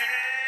Hey.